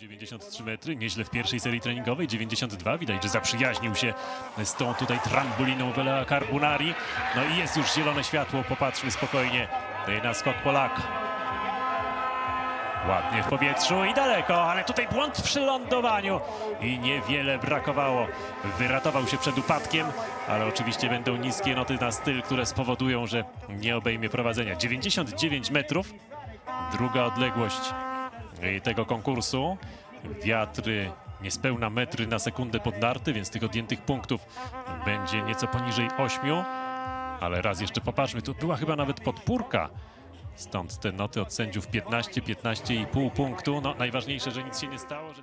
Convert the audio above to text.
93 metry, nieźle w pierwszej serii treningowej, 92, widać, że zaprzyjaźnił się z tą tutaj trambuliną Velea Carbonari. No i jest już zielone światło, popatrzmy spokojnie na skok Polaka. Ładnie w powietrzu i daleko, ale tutaj błąd przy lądowaniu i niewiele brakowało. Wyratował się przed upadkiem, ale oczywiście będą niskie noty na styl, które spowodują, że nie obejmie prowadzenia. 99 metrów, druga odległość tego konkursu. Wiatry niespełna metry na sekundę pod narty, więc tych odjętych punktów będzie nieco poniżej 8. Ale raz jeszcze popatrzmy, tu była chyba nawet podpórka. Stąd te noty od sędziów 15, 15,5 punktu. No najważniejsze, że nic się nie stało. Że...